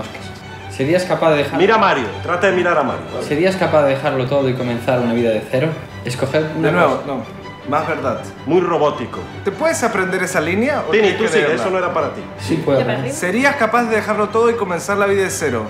Moscas. ¿Serías capaz de dejar... Mira a Mario, trata de mirar a Mario. ¿vale? ¿Serías capaz de dejarlo todo y comenzar una vida de cero? Escoger una De nuevo, cosa. no. Más verdad. Muy robótico. ¿Te puedes aprender esa línea? o Tini, tú sí. eso no era para ti. Sí puedo. ¿Serías capaz de dejarlo todo y comenzar la vida de cero?